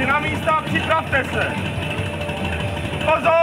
si na místa, připravte se. Pozor!